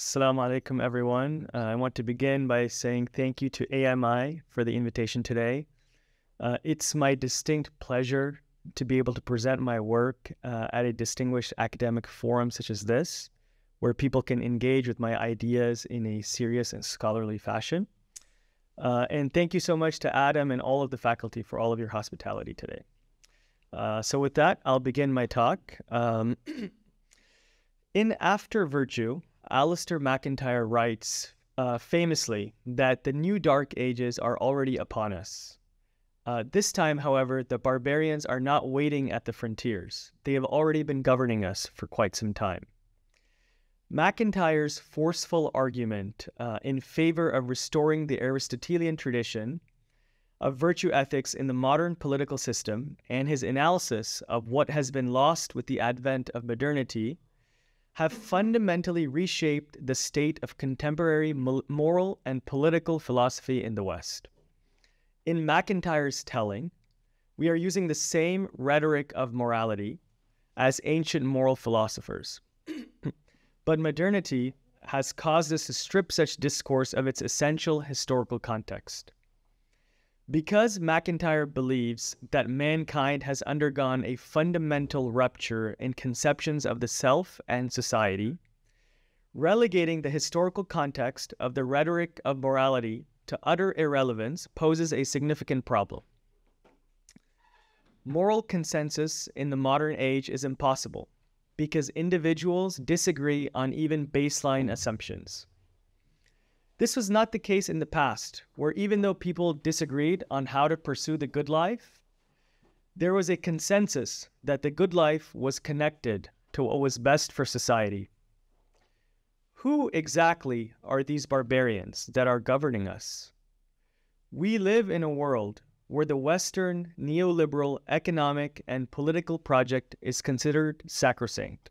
Assalamu alaikum, everyone. Uh, I want to begin by saying thank you to AMI for the invitation today. Uh, it's my distinct pleasure to be able to present my work uh, at a distinguished academic forum such as this, where people can engage with my ideas in a serious and scholarly fashion. Uh, and thank you so much to Adam and all of the faculty for all of your hospitality today. Uh, so, with that, I'll begin my talk. Um, in After Virtue, Alasdair MacIntyre writes uh, famously that the new dark ages are already upon us. Uh, this time, however, the barbarians are not waiting at the frontiers. They have already been governing us for quite some time. MacIntyre's forceful argument uh, in favor of restoring the Aristotelian tradition of virtue ethics in the modern political system and his analysis of what has been lost with the advent of modernity have fundamentally reshaped the state of contemporary moral and political philosophy in the West. In MacIntyre's telling, we are using the same rhetoric of morality as ancient moral philosophers. but modernity has caused us to strip such discourse of its essential historical context. Because MacIntyre believes that mankind has undergone a fundamental rupture in conceptions of the self and society, relegating the historical context of the rhetoric of morality to utter irrelevance poses a significant problem. Moral consensus in the modern age is impossible because individuals disagree on even baseline assumptions. This was not the case in the past, where even though people disagreed on how to pursue the good life, there was a consensus that the good life was connected to what was best for society. Who exactly are these barbarians that are governing us? We live in a world where the Western neoliberal economic and political project is considered sacrosanct.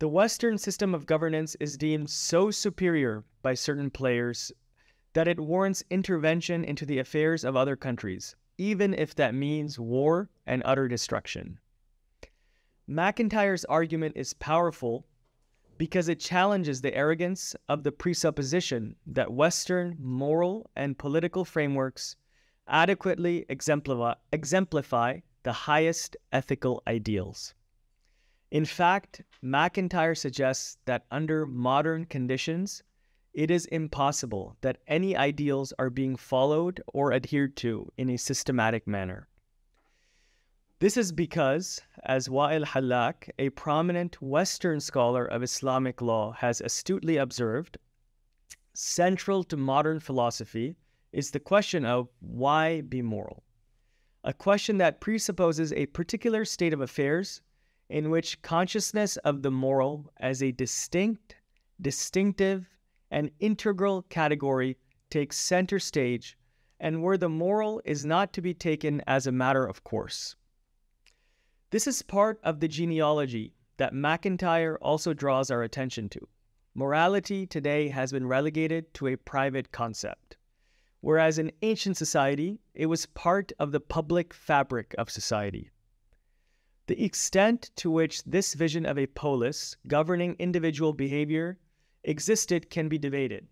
The Western system of governance is deemed so superior by certain players that it warrants intervention into the affairs of other countries, even if that means war and utter destruction. MacIntyre's argument is powerful because it challenges the arrogance of the presupposition that Western moral and political frameworks adequately exemplify, the highest ethical ideals. In fact, MacIntyre suggests that under modern conditions, it is impossible that any ideals are being followed or adhered to in a systematic manner. This is because, as Wa'il Hallaq, a prominent Western scholar of Islamic law, has astutely observed, central to modern philosophy is the question of why be moral? A question that presupposes a particular state of affairs in which consciousness of the moral as a distinct, distinctive, and integral category takes center stage, and where the moral is not to be taken as a matter of course. This is part of the genealogy that MacIntyre also draws our attention to. Morality today has been relegated to a private concept whereas in ancient society, it was part of the public fabric of society. The extent to which this vision of a polis governing individual behavior existed can be debated,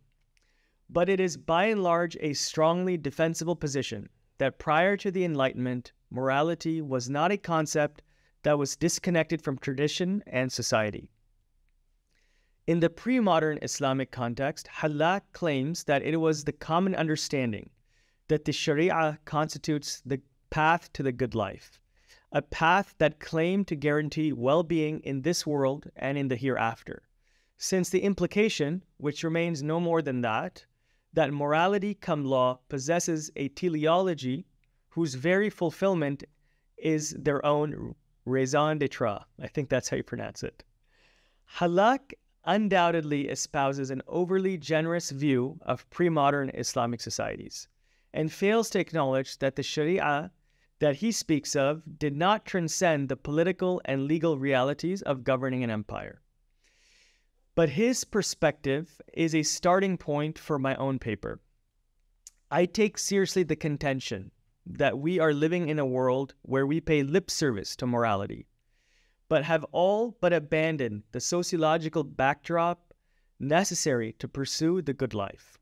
but it is by and large a strongly defensible position that prior to the Enlightenment, morality was not a concept that was disconnected from tradition and society. In the pre modern Islamic context, Hallaq claims that it was the common understanding that the Sharia constitutes the path to the good life, a path that claimed to guarantee well being in this world and in the hereafter. Since the implication, which remains no more than that, that morality come law possesses a teleology whose very fulfillment is their own raison d'etre. I think that's how you pronounce it. Hallaq undoubtedly espouses an overly generous view of pre modern Islamic societies and fails to acknowledge that the Sharia that he speaks of did not transcend the political and legal realities of governing an empire. But his perspective is a starting point for my own paper. I take seriously the contention that we are living in a world where we pay lip service to morality but have all but abandoned the sociological backdrop necessary to pursue the good life.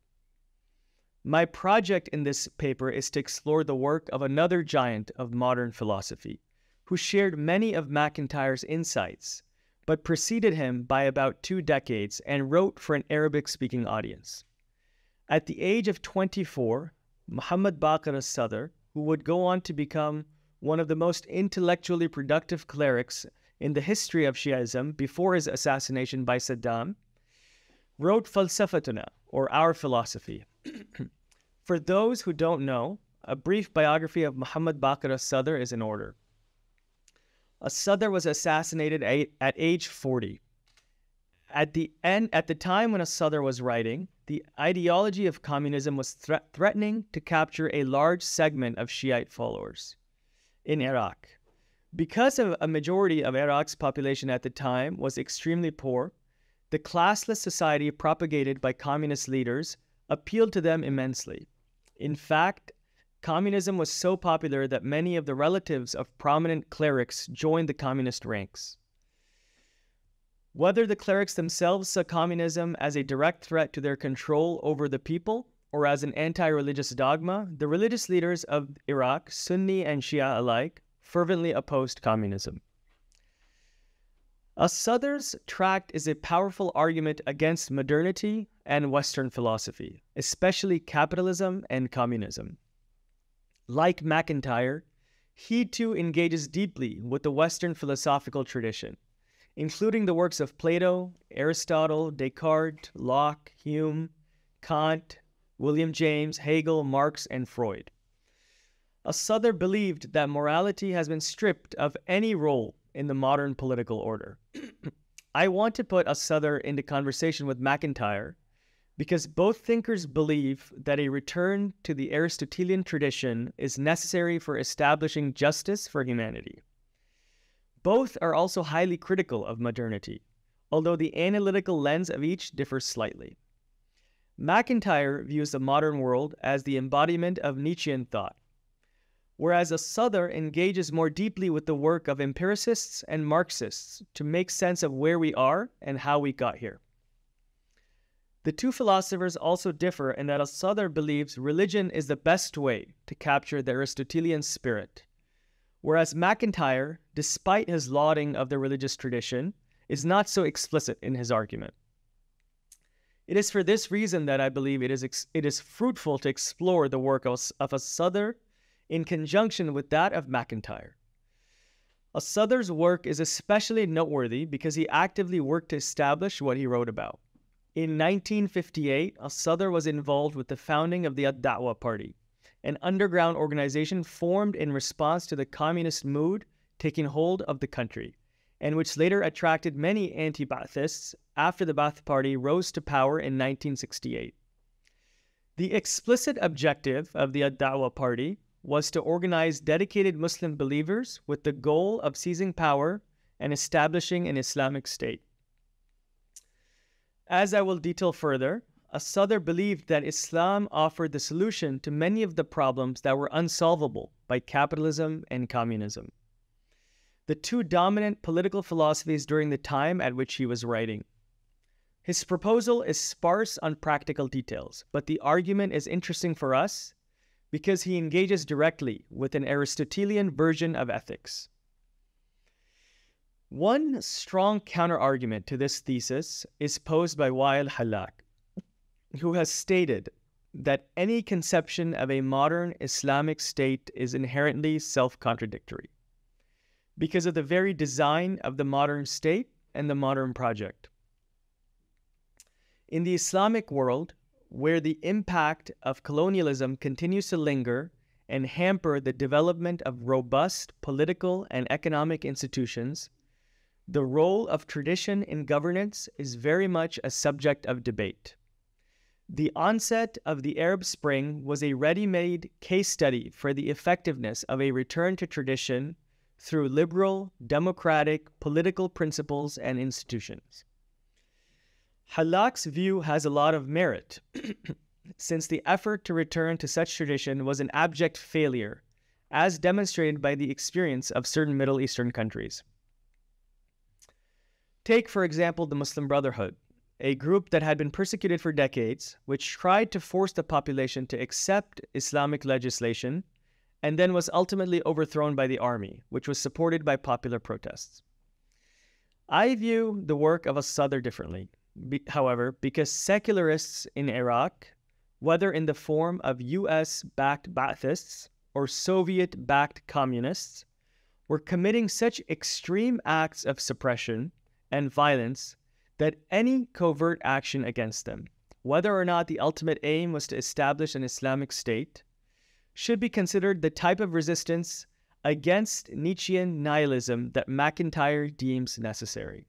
My project in this paper is to explore the work of another giant of modern philosophy, who shared many of MacIntyre's insights, but preceded him by about two decades and wrote for an Arabic speaking audience. At the age of 24, Muhammad Baqir as Sadr, who would go on to become one of the most intellectually productive clerics in the history of Shi'ism before his assassination by Saddam, wrote Falsafatuna, or Our Philosophy. For those who don't know, a brief biography of Muhammad Baqir as-Sadr is in order. As-Sadr was assassinated at age 40. At the end, at the time when As-Sadr was writing, the ideology of communism was thre- threatening to capture a large segment of Shiite followers in Iraq. Because of a majority of Iraq's population at the time was extremely poor, the classless society propagated by communist leaders appealed to them immensely. In fact, communism was so popular that many of the relatives of prominent clerics joined the communist ranks. Whether the clerics themselves saw communism as a direct threat to their control over the people or as an anti religious dogma, the religious leaders of Iraq, Sunni and Shia alike, fervently opposed communism. As-Sadr's tract is a powerful argument against modernity and Western philosophy, especially capitalism and communism. Like MacIntyre, he too engages deeply with the Western philosophical tradition, including the works of Plato, Aristotle, Descartes, Locke, Hume, Kant, William James, Hegel, Marx, and Freud. As-Sadr believed that morality has been stripped of any role in the modern political order. I want to put As-Sadr into conversation with MacIntyre because both thinkers believe that a return to the Aristotelian tradition is necessary for establishing justice for humanity. Both are also highly critical of modernity, although the analytical lens of each differs slightly. MacIntyre views the modern world as the embodiment of Nietzschean thought, whereas As-Sadr engages more deeply with the work of empiricists and Marxists to make sense of where we are and how we got here. The two philosophers also differ in that As-Sadr believes religion is the best way to capture the Aristotelian spirit, whereas MacIntyre, despite his lauding of the religious tradition, is not so explicit in his argument. It is for this reason that I believe it is, it is fruitful to explore the work of, of As-Sadr in conjunction with that of MacIntyre. As-Sadr's work is especially noteworthy because he actively worked to establish what he wrote about. In 1958, As-Sadr was involved with the founding of the Ad-Da'wa Party, an underground organization formed in response to the communist mood taking hold of the country and which later attracted many anti Baathists after the Ba'ath Party rose to power in 1968. The explicit objective of the Ad-Da'wa Party was to organize dedicated Muslim believers with the goal of seizing power and establishing an Islamic state. As I will detail further, As-Sadr believed that Islam offered the solution to many of the problems that were unsolvable by capitalism and communism the two dominant political philosophies during the time at which he was writing. His proposal is sparse on practical details, but the argument is interesting for us because he engages directly with an Aristotelian version of ethics. One strong counterargument to this thesis is posed by Wael Hallaq, who has stated that any conception of a modern Islamic state is inherently self contradictory because of the very design of the modern state and the modern project. In the Islamic world, where the impact of colonialism continues to linger and hamper the development of robust political and economic institutions, the role of tradition in governance is very much a subject of debate. The onset of the Arab Spring was a ready made case study for the effectiveness of a return to tradition through liberal, democratic, political principles and institutions. Hallaq's view has a lot of merit, since the effort to return to such tradition was an abject failure, as demonstrated by the experience of certain Middle Eastern countries. Take, for example, the Muslim Brotherhood, a group that had been persecuted for decades, which tried to force the population to accept Islamic legislation and then was ultimately overthrown by the army, which was supported by popular protests. I view the work of al-Sadr differently, be, however, because secularists in Iraq, whether in the form of US backed Baathists or Soviet backed communists, were committing such extreme acts of suppression and violence that any covert action against them, whether or not the ultimate aim was to establish an Islamic state, should be considered the type of resistance against Nietzschean nihilism that MacIntyre deems necessary.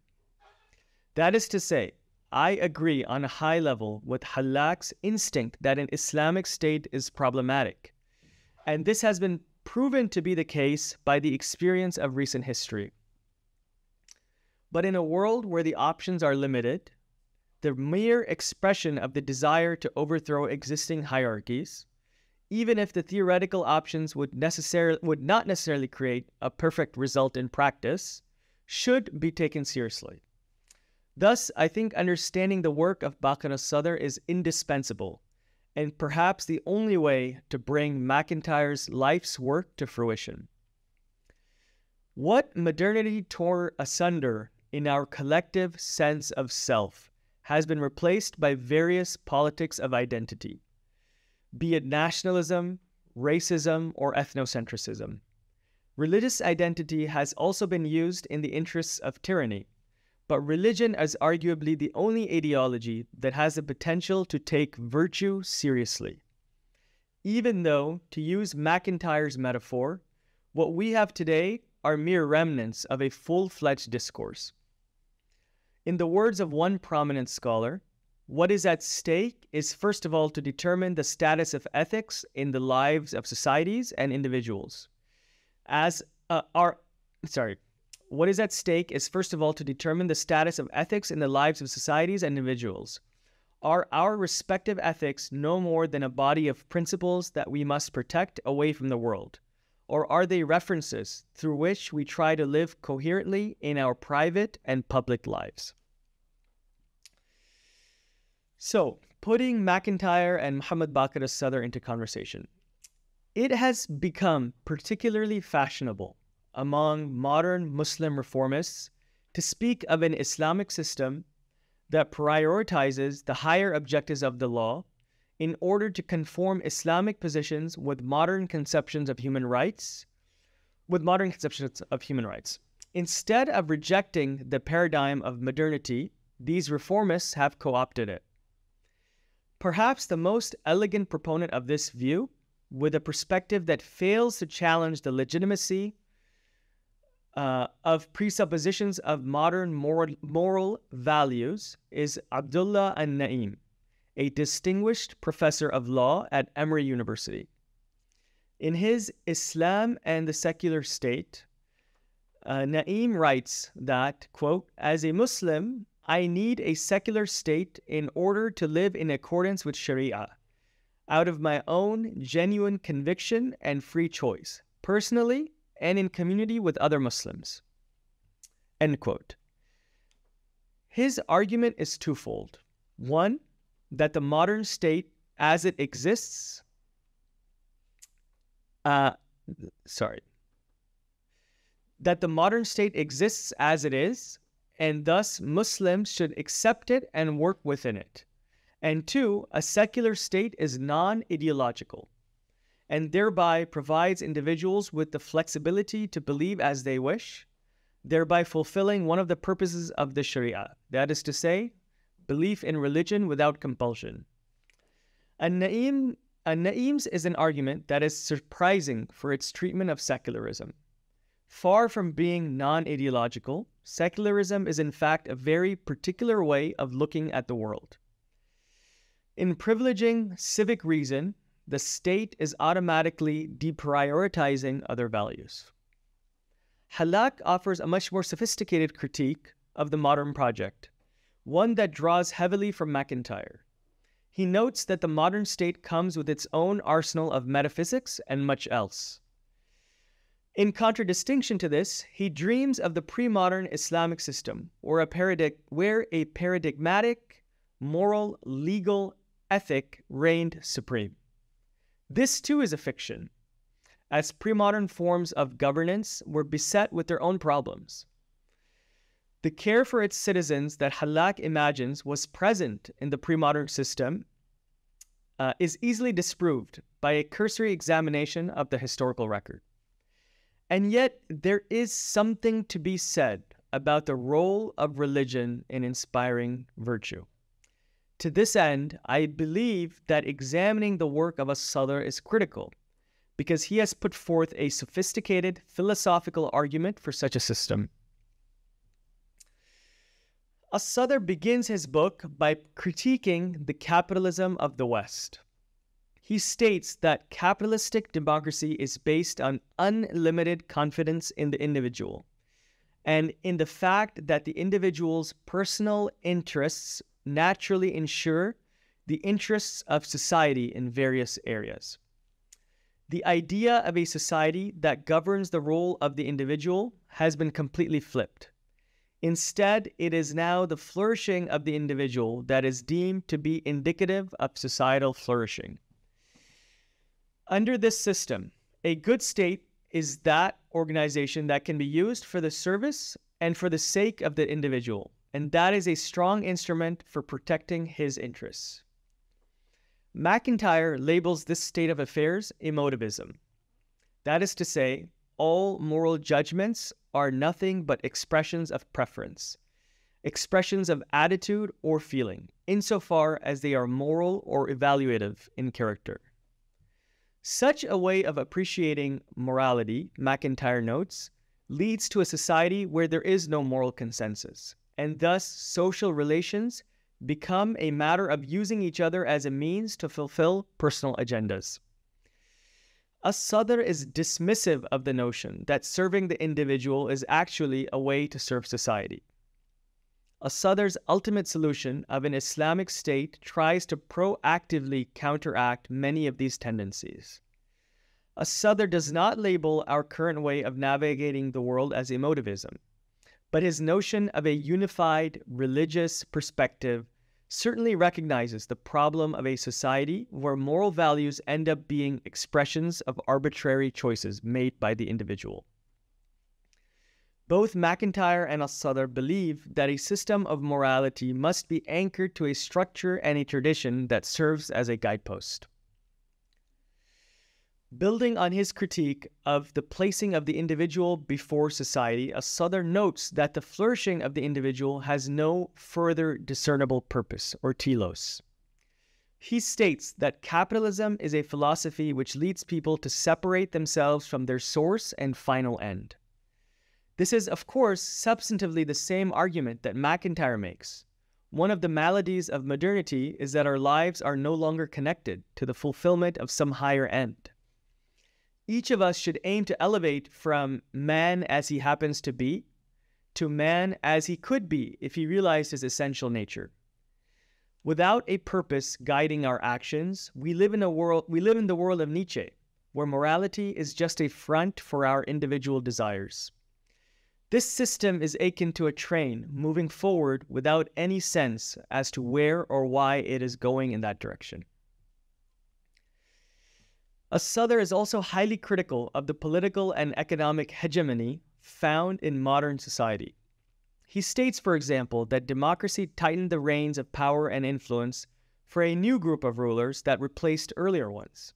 That is to say, I agree on a high level with Hallaq's instinct that an Islamic state is problematic, and this has been proven to be the case by the experience of recent history. But in a world where the options are limited, the mere expression of the desire to overthrow existing hierarchies, even if the theoretical options would necessarily would not necessarily create a perfect result in practice, should be taken seriously. Thus, I think understanding the work of Baqir al-Sadr is indispensable and perhaps the only way to bring MacIntyre's life's work to fruition. What modernity tore asunder in our collective sense of self has been replaced by various politics of identity, be it nationalism, racism, or ethnocentrism. Religious identity has also been used in the interests of tyranny but religion is arguably the only ideology that has the potential to take virtue seriously. Even though, to use MacIntyre's metaphor, what we have today are mere remnants of a full fledged discourse. In the words of one prominent scholar, what is at stake is first of all to determine the status of ethics in the lives of societies and individuals. As uh, our, sorry, what is at stake is first of all to determine the status of ethics in the lives of societies and individuals. Are our respective ethics no more than a body of principles that we must protect away from the world? Or are they references through which we try to live coherently in our private and public lives? So, putting MacIntyre and Muhammad Baqir al-Sadr into conversation, it has become particularly fashionable among modern Muslim reformists to speak of an Islamic system that prioritizes the higher objectives of the law in order to conform Islamic positions with modern conceptions of human rights, with modern conceptions of human rights. Instead of rejecting the paradigm of modernity, these reformists have co opted it. Perhaps the most elegant proponent of this view, with a perspective that fails to challenge the legitimacy uh, of presuppositions of modern moral, moral values is Abdullah An-Na'im, a distinguished professor of law at Emory University. In his Islam and the Secular State, uh, Na'im writes that, quote, as a Muslim, I need a secular state in order to live in accordance with Sharia, out of my own genuine conviction and free choice. Personally, and in community with other Muslims. End quote. His argument is twofold. One, that the modern state as it exists, uh, sorry, that the modern state exists as it is, and thus Muslims should accept it and work within it. And two, a secular state is non ideological and thereby provides individuals with the flexibility to believe as they wish, thereby fulfilling one of the purposes of the Sharia, that is to say, belief in religion without compulsion. An-Na'im, An-Na'im's is an argument that is surprising for its treatment of secularism. Far from being non ideological, secularism is in fact a very particular way of looking at the world. In privileging civic reason the state is automatically deprioritizing other values. Hallaq offers a much more sophisticated critique of the modern project, one that draws heavily from MacIntyre. He notes that the modern state comes with its own arsenal of metaphysics and much else. In contradistinction to this, he dreams of the pre modern Islamic system, where a, paradig- where a paradigmatic moral, legal ethic reigned supreme. This too is a fiction, as pre modern forms of governance were beset with their own problems. The care for its citizens that Hallaq imagines was present in the pre modern system uh, is easily disproved by a cursory examination of the historical record. And yet, there is something to be said about the role of religion in inspiring virtue. To this end, I believe that examining the work of as-Sadr is critical because he has put forth a sophisticated philosophical argument for such a system. As-Sadr begins his book by critiquing the capitalism of the West. He states that capitalistic democracy is based on unlimited confidence in the individual and in the fact that the individual's personal interests naturally ensure the interests of society in various areas. The idea of a society that governs the role of the individual has been completely flipped. Instead, it is now the flourishing of the individual that is deemed to be indicative of societal flourishing. Under this system, a good state is that organization that can be used for the service and for the sake of the individual, and that is a strong instrument for protecting his interests. MacIntyre labels this state of affairs emotivism. That is to say, all moral judgments are nothing but expressions of preference, expressions of attitude or feeling, insofar as they are moral or evaluative in character. Such a way of appreciating morality, MacIntyre notes, leads to a society where there is no moral consensus, and thus social relations become a matter of using each other as a means to fulfill personal agendas. As-Sadr is dismissive of the notion that serving the individual is actually a way to serve society. As-Sadr's ultimate solution of an Islamic state tries to proactively counteract many of these tendencies. As-Sadr does not label our current way of navigating the world as emotivism, but his notion of a unified religious perspective certainly recognizes the problem of a society where moral values end up being expressions of arbitrary choices made by the individual. Both MacIntyre and As-Sadr believe that a system of morality must be anchored to a structure and a tradition that serves as a guidepost. Building on his critique of the placing of the individual before society, As-Sadr notes that the flourishing of the individual has no further discernible purpose, or telos. He states that capitalism is a philosophy which leads people to separate themselves from their source and final end. This is, of course, substantively the same argument that MacIntyre makes. One of the maladies of modernity is that our lives are no longer connected to the fulfillment of some higher end. Each of us should aim to elevate from man as he happens to be to man as he could be if he realized his essential nature. Without a purpose guiding our actions, we live in a world we live in the world of Nietzsche, where morality is just a front for our individual desires. This system is akin to a train moving forward without any sense as to where or why it is going in that direction. As-Sadr is also highly critical of the political and economic hegemony found in modern society. He states, for example, that democracy tightened the reins of power and influence for a new group of rulers that replaced earlier ones,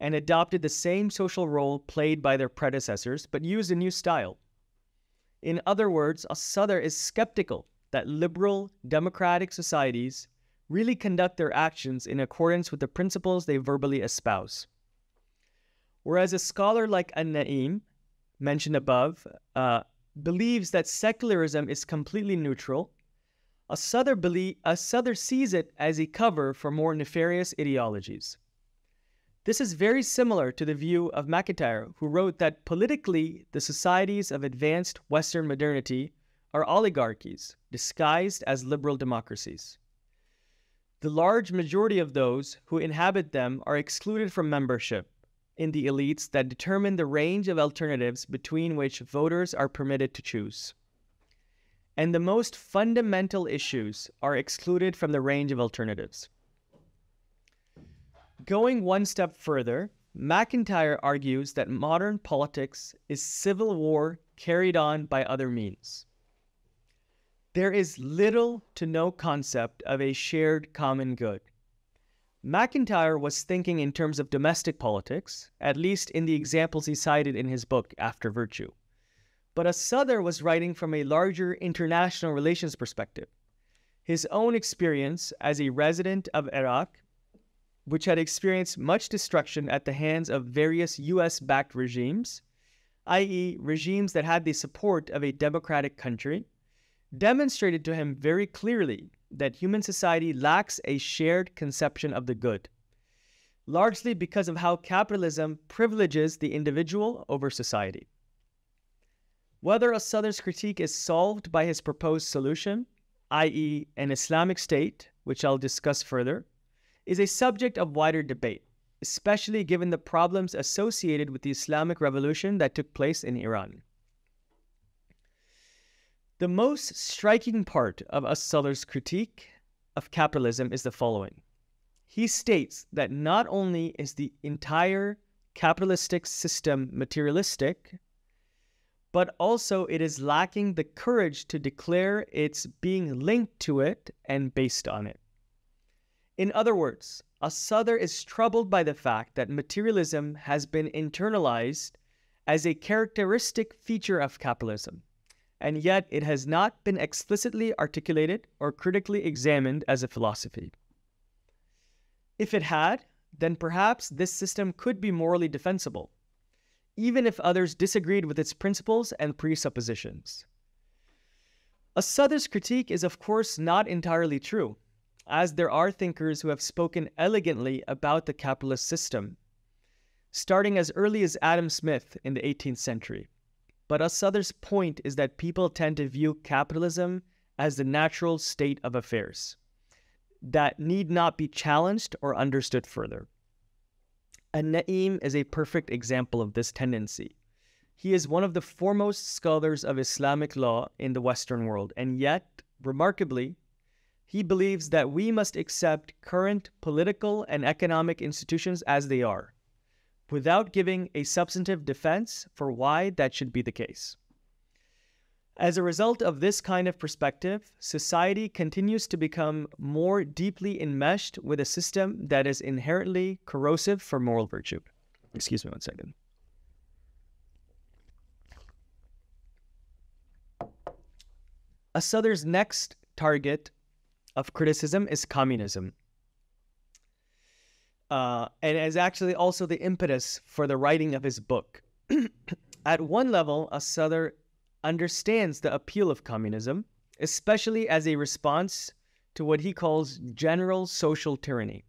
and adopted the same social role played by their predecessors but used a new style. In other words, As-Sadr is skeptical that liberal, democratic societies really conduct their actions in accordance with the principles they verbally espouse. Whereas a scholar like An-Na'im, mentioned above, uh, believes that secularism is completely neutral, As-Sadr, belie- As-Sadr sees it as a cover for more nefarious ideologies. This is very similar to the view of MacIntyre, who wrote that politically, the societies of advanced Western modernity are oligarchies disguised as liberal democracies. The large majority of those who inhabit them are excluded from membership in the elites that determine the range of alternatives between which voters are permitted to choose. and the most fundamental issues are excluded from the range of alternatives. Going one step further, MacIntyre argues that modern politics is civil war carried on by other means. There is little to no concept of a shared common good. MacIntyre was thinking in terms of domestic politics, at least in the examples he cited in his book, After Virtue. But As-Sadr was writing from a larger international relations perspective. His own experience as a resident of Iraq, which had experienced much destruction at the hands of various US backed regimes, i.e., regimes that had the support of a democratic country, demonstrated to him very clearly that human society lacks a shared conception of the good, largely because of how capitalism privileges the individual over society. Whether As-Sadr's critique is solved by his proposed solution, i.e., an Islamic state, which I'll discuss further, is a subject of wider debate, especially given the problems associated with the Islamic revolution that took place in Iran. The most striking part of As-Sadr's critique of capitalism is the following. He states that not only is the entire capitalistic system materialistic, but also it is lacking the courage to declare its being linked to it and based on it. In other words, As-Sadr is troubled by the fact that materialism has been internalized as a characteristic feature of capitalism and yet it has not been explicitly articulated or critically examined as a philosophy. If it had, then perhaps this system could be morally defensible, even if others disagreed with its principles and presuppositions. As-Sadr's critique is, of course, not entirely true, as there are thinkers who have spoken elegantly about the capitalist system, starting as early as Adam Smith in the 18th century. But As-Sadr's point is that people tend to view capitalism as the natural state of affairs that need not be challenged or understood further. An-Na'im is a perfect example of this tendency. He is one of the foremost scholars of Islamic law in the Western world, and yet, remarkably, he believes that we must accept current political and economic institutions as they are, without giving a substantive defense for why that should be the case. As a result of this kind of perspective, society continues to become more deeply enmeshed with a system that is inherently corrosive for moral virtue. Excuse me one second. As-Sadr's next target of criticism is communism uh, and is actually also the impetus for the writing of his book. At one level, As-Sadr understands the appeal of communism, especially as a response to what he calls general social tyranny,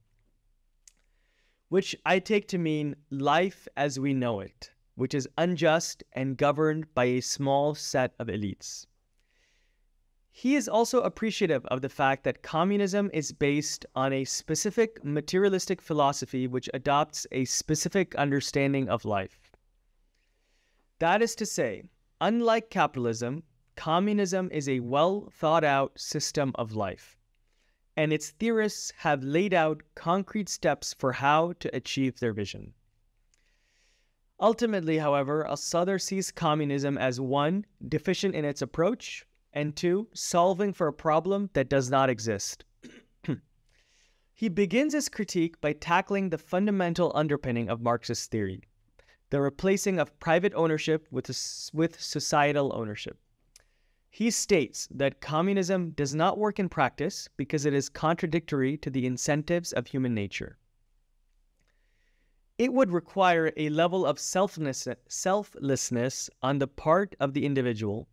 which I take to mean life as we know it, which is unjust and governed by a small set of elites. He is also appreciative of the fact that communism is based on a specific materialistic philosophy which adopts a specific understanding of life. That is to say, unlike capitalism, communism is a well thought out system of life, and its theorists have laid out concrete steps for how to achieve their vision. Ultimately, however, As-Sadr sees communism as one, deficient in its approach, and two, solving for a problem that does not exist. he begins his critique by tackling the fundamental underpinning of Marxist theory the replacing of private ownership with, with societal ownership. He states that communism does not work in practice because it is contradictory to the incentives of human nature. It would require a level of selflessness on the part of the individual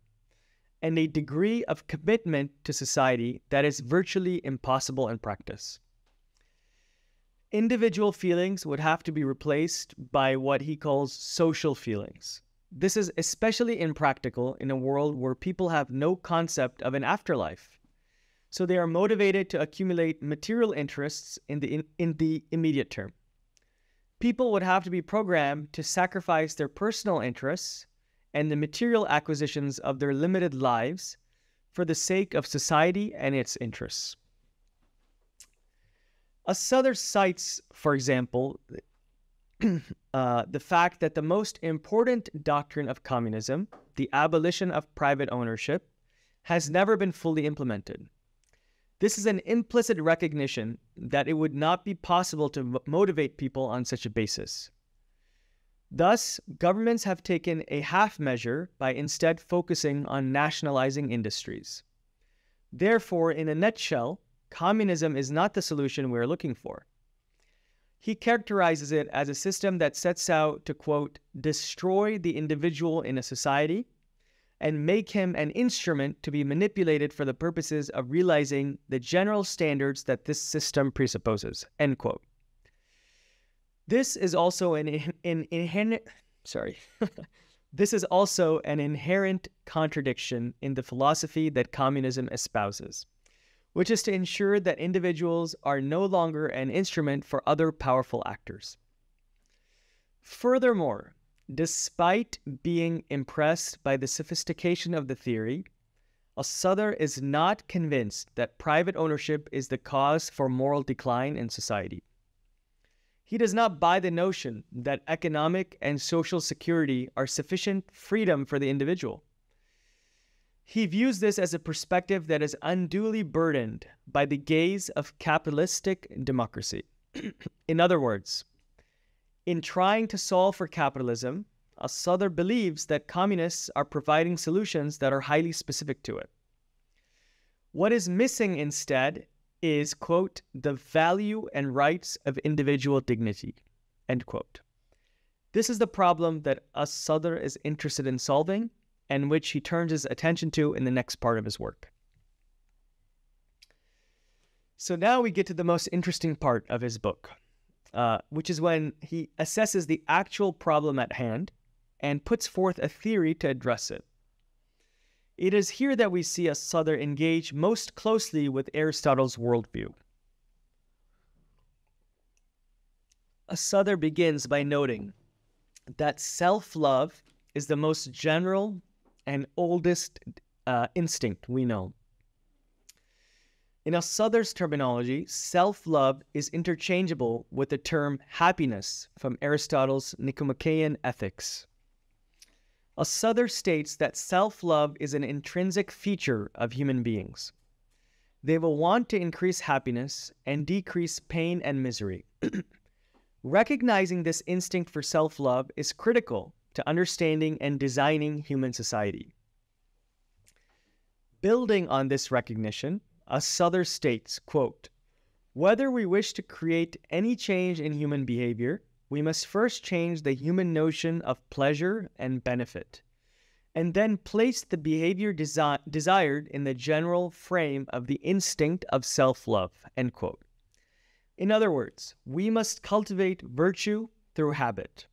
and a degree of commitment to society that is virtually impossible in practice. Individual feelings would have to be replaced by what he calls social feelings. This is especially impractical in a world where people have no concept of an afterlife. So they are motivated to accumulate material interests in the, in, in the immediate term. People would have to be programmed to sacrifice their personal interests and the material acquisitions of their limited lives for the sake of society and its interests. As-Sadr cites, for example, uh, the fact that the most important doctrine of communism, the abolition of private ownership, has never been fully implemented. This is an implicit recognition that it would not be possible to motivate people on such a basis. Thus, governments have taken a half measure by instead focusing on nationalizing industries. Therefore, in a nutshell, communism is not the solution we're looking for. He characterizes it as a system that sets out to, quote, destroy the individual in a society and make him an instrument to be manipulated for the purposes of realizing the general standards that this system presupposes, end quote. This is also an, an inherent, sorry, this is also an inherent contradiction in the philosophy that communism espouses which is to ensure that individuals are no longer an instrument for other powerful actors. Furthermore, despite being impressed by the sophistication of the theory, As-Sadr is not convinced that private ownership is the cause for moral decline in society. He does not buy the notion that economic and social security are sufficient freedom for the individual. He views this as a perspective that is unduly burdened by the gaze of capitalistic democracy. in other words, in trying to solve for capitalism, As-Sadr believes that communists are providing solutions that are highly specific to it. What is missing instead is, quote, the value and rights of individual dignity, end quote. This is the problem that As-Sadr is interested in solving and which he turns his attention to in the next part of his work. So now we get to the most interesting part of his book, uh, which is when he assesses the actual problem at hand and puts forth a theory to address it. It is here that we see As-Sadr engage most closely with Aristotle's worldview. As-Sadr begins by noting that self love is the most general and oldest uh, instinct we know. In As-Sadr's terminology, self love is interchangeable with the term happiness from Aristotle's Nicomachean Ethics. As-Sadr states that self love is an intrinsic feature of human beings. They will want to increase happiness and decrease pain and misery. Recognizing this instinct for self love is critical to understanding and designing human society. Building on this recognition, As-Sadr states, quote, whether we wish to create any change in human behavior, we must first change the human notion of pleasure and benefit, and then place the behavior desi- desired in the general frame of the instinct of self love. In other words, we must cultivate virtue through habit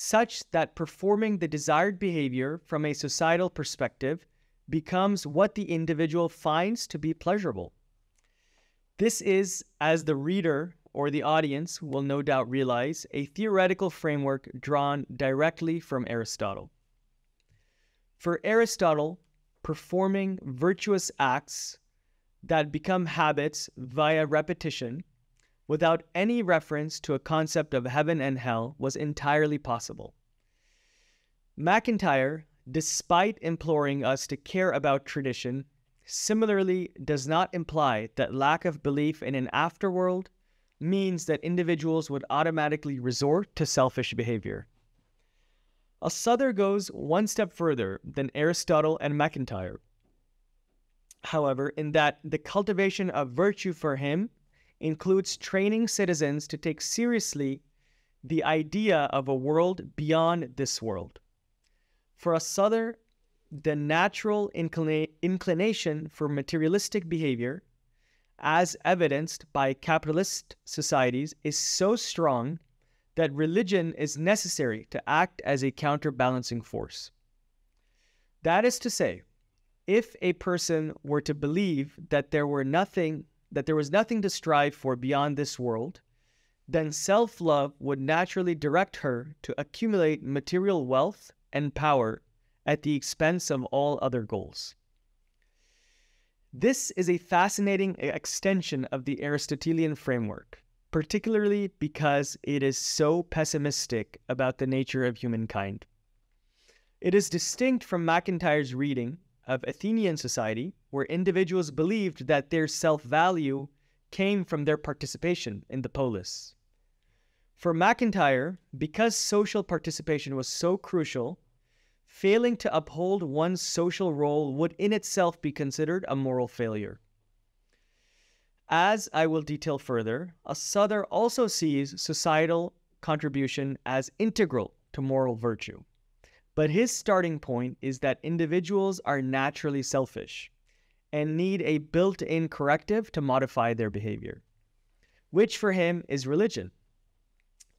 such that performing the desired behavior from a societal perspective becomes what the individual finds to be pleasurable. This is, as the reader or the audience will no doubt realize, a theoretical framework drawn directly from Aristotle. For Aristotle, performing virtuous acts that become habits via repetition without any reference to a concept of heaven and hell was entirely possible. MacIntyre, despite imploring us to care about tradition, similarly does not imply that lack of belief in an afterworld means that individuals would automatically resort to selfish behavior. As-Sadr goes one step further than Aristotle and MacIntyre. However, in that the cultivation of virtue for him includes training citizens to take seriously the idea of a world beyond this world. For As-Sadr, the natural inclina- inclination for materialistic behavior, as evidenced by capitalist societies, is so strong that religion is necessary to act as a counterbalancing force. That is to say, if a person were to believe that there were nothing that there was nothing to strive for beyond this world, then self love would naturally direct her to accumulate material wealth and power at the expense of all other goals. This is a fascinating extension of the Aristotelian framework, particularly because it is so pessimistic about the nature of humankind. It is distinct from MacIntyre's reading of Athenian society, where individuals believed that their self value came from their participation in the polis. For MacIntyre, because social participation was so crucial, failing to uphold one's social role would in itself be considered a moral failure. As I will detail further, As-Sadr also sees societal contribution as integral to moral virtue. But his starting point is that individuals are naturally selfish and need a built in corrective to modify their behavior, which for him is religion.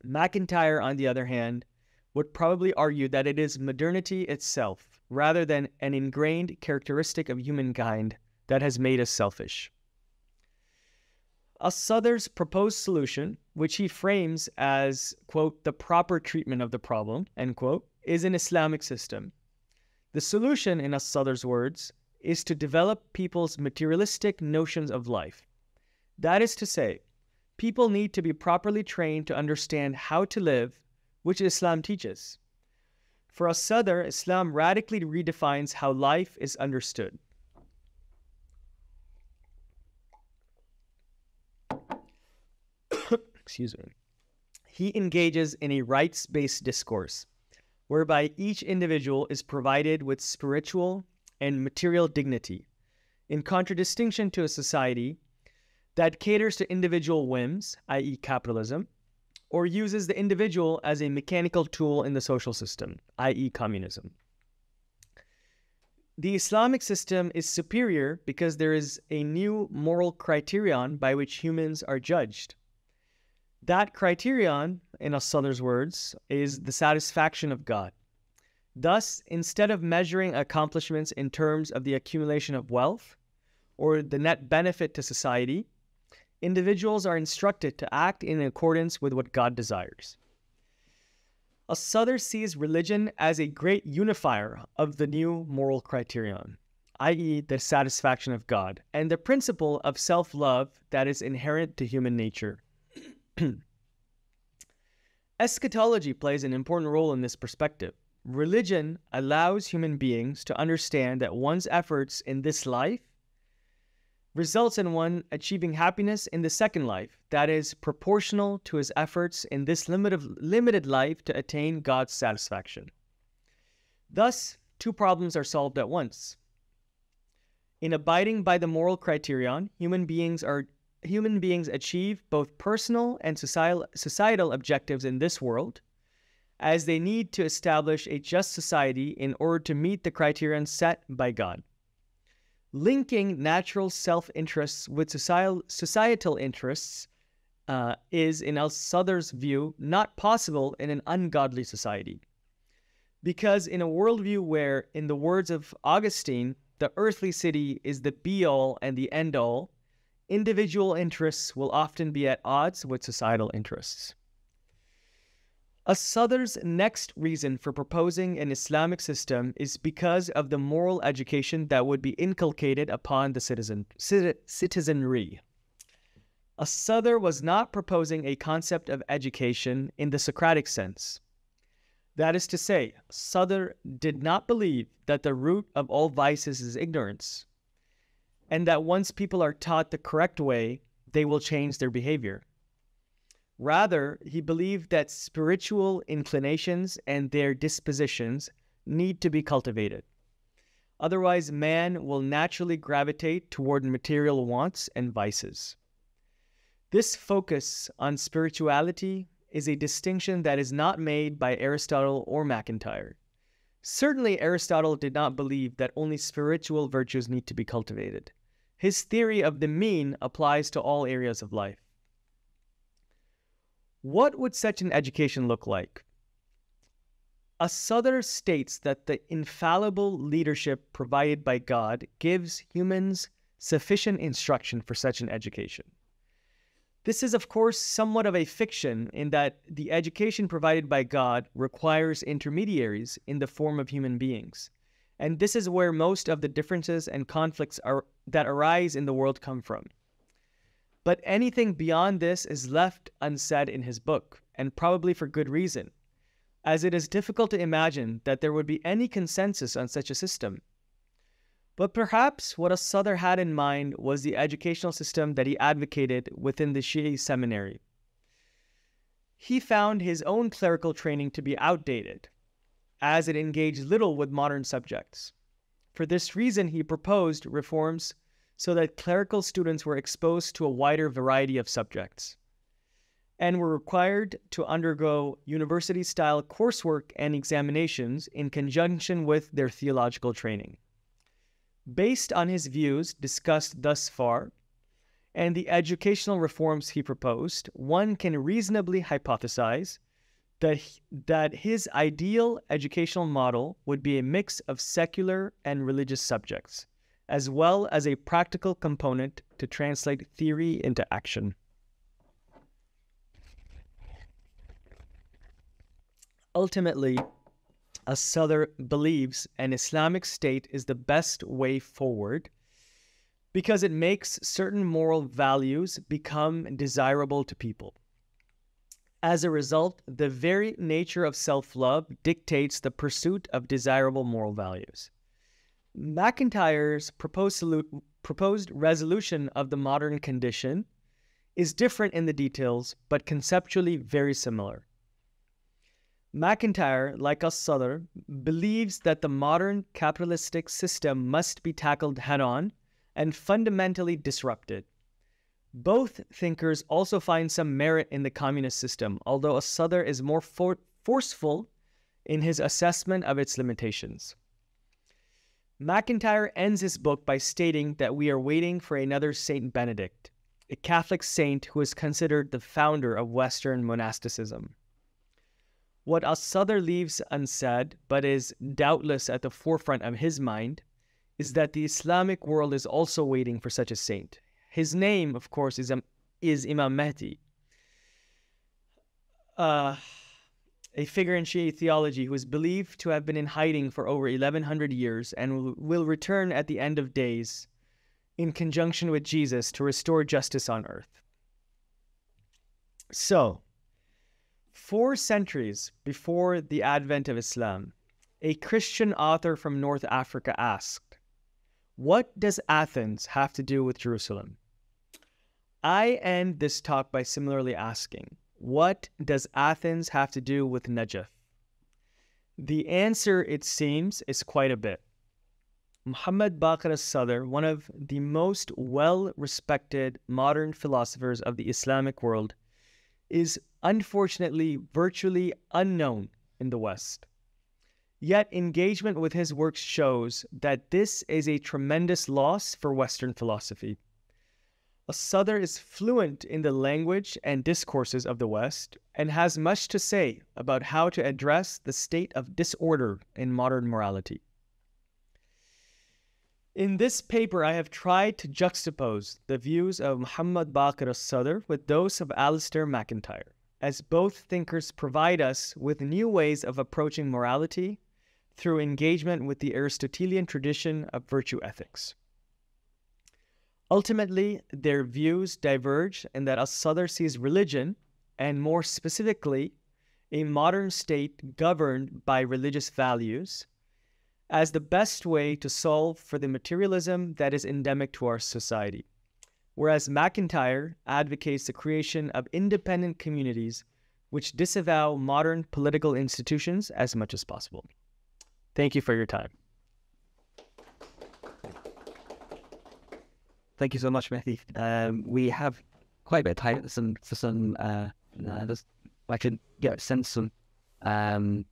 MacIntyre, on the other hand, would probably argue that it is modernity itself, rather than an ingrained characteristic of humankind that has made us selfish. As-Sadr's proposed solution, which he frames as, quote, the proper treatment of the problem, end quote, is an Islamic system. The solution, in a Souther's words, is to develop people's materialistic notions of life. That is to say, people need to be properly trained to understand how to live, which Islam teaches. For As-Sadr, Islam radically redefines how life is understood. Excuse me. He engages in a rights based discourse whereby each individual is provided with spiritual and material dignity, in contradistinction to a society that caters to individual whims, i.e., capitalism, or uses the individual as a mechanical tool in the social system, i.e., communism. The Islamic system is superior because there is a new moral criterion by which humans are judged. That criterion, in As-Sadr's words, is the satisfaction of God. Thus, instead of measuring accomplishments in terms of the accumulation of wealth or the net benefit to society, individuals are instructed to act in accordance with what God desires. As-Sadr sees religion as a great unifier of the new moral criterion, i.e., the satisfaction of God, and the principle of self love that is inherent to human nature. Eschatology plays an important role in this perspective. Religion allows human beings to understand that one's efforts in this life results in one achieving happiness in the second life that is proportional to his efforts in this limited, limited life to attain God's satisfaction. Thus, two problems are solved at once. In abiding by the moral criterion, human beings are human beings achieve both personal and societal, societal objectives in this world as they need to establish a just society in order to meet the criterion set by God. Linking natural self interests with societal, societal interests uh, is, in As-Sadr's view, not possible in an ungodly society. Because in a worldview where, in the words of Augustine, the earthly city is the be all and the end all, individual interests will often be at odds with societal interests. As-Sadr's next reason for proposing an Islamic system is because of the moral education that would be inculcated upon the citizen, citizenry. As-Sadr was not proposing a concept of education in the Socratic sense. That is to say, Sadr did not believe that the root of all vices is ignorance, and that once people are taught the correct way, they will change their behavior. Rather, he believed that spiritual inclinations and their dispositions need to be cultivated. Otherwise, man will naturally gravitate toward material wants and vices. This focus on spirituality is a distinction that is not made by Aristotle or MacIntyre. Certainly, Aristotle did not believe that only spiritual virtues need to be cultivated. His theory of the mean applies to all areas of life. What would such an education look like? As-Sadr states that the infallible leadership provided by God gives humans sufficient instruction for such an education. This is, of course, somewhat of a fiction in that the education provided by God requires intermediaries in the form of human beings. And this is where most of the differences and conflicts are, that arise in the world come from. But anything beyond this is left unsaid in his book, and probably for good reason, as it is difficult to imagine that there would be any consensus on such a system. But perhaps what As-Sadr had in mind was the educational system that he advocated within the Shi'i seminary. He found his own clerical training to be outdated, as it engaged little with modern subjects. For this reason, he proposed reforms so that clerical students were exposed to a wider variety of subjects and were required to undergo university style coursework and examinations in conjunction with their theological training. Based on his views discussed thus far and the educational reforms he proposed, one can reasonably hypothesize that, that his ideal educational model would be a mix of secular and religious subjects, as well as a practical component to translate theory into action. Ultimately, As-Sadr believes an Islamic state is the best way forward because it makes certain moral values become desirable to people. As a result, the very nature of self love dictates the pursuit of desirable moral values. MacIntyre's proposed, proposed resolution of the modern condition is different in the details, but conceptually very similar. MacIntyre, like As-Sadr, believes that the modern capitalistic system must be tackled head on and fundamentally disrupted. Both thinkers also find some merit in the communist system, although As-Sadr is more for- forceful in his assessment of its limitations. MacIntyre ends his book by stating that we are waiting for another Saint Benedict, a Catholic saint who is considered the founder of Western monasticism. What As-Sadr leaves unsaid, but is doubtless at the forefront of his mind, is that the Islamic world is also waiting for such a saint. His name, of course, is, um, is Imam Mahdi, uh, a figure in Shi'i theology who is believed to have been in hiding for over 1100 years and will return at the end of days in conjunction with Jesus to restore justice on earth. So, Four centuries before the advent of Islam, a Christian author from North Africa asked, What does Athens have to do with Jerusalem? I end this talk by similarly asking, What does Athens have to do with Najaf? The answer, it seems, is quite a bit. Muhammad Baqir as-Sadr, one of the most well respected modern philosophers of the Islamic world, is unfortunately virtually unknown in the West. Yet engagement with his works shows that this is a tremendous loss for Western philosophy. As-Sadr is fluent in the language and discourses of the West and has much to say about how to address the state of disorder in modern morality. In this paper, I have tried to juxtapose the views of Muhammad Baqir as-Sadr with those of Alasdair MacIntyre, as both thinkers provide us with new ways of approaching morality through engagement with the Aristotelian tradition of virtue ethics. Ultimately, their views diverge in that As-Sadr sees religion, and more specifically, a modern state governed by religious values, as the best way to solve for the materialism that is endemic to our society. Whereas MacIntyre advocates the creation of independent communities which disavow modern political institutions as much as possible. Thank you for your time. Thank you so much, Mehdi. Um, we have quite a bit of time for some, uh, uh, I can get a sense some um,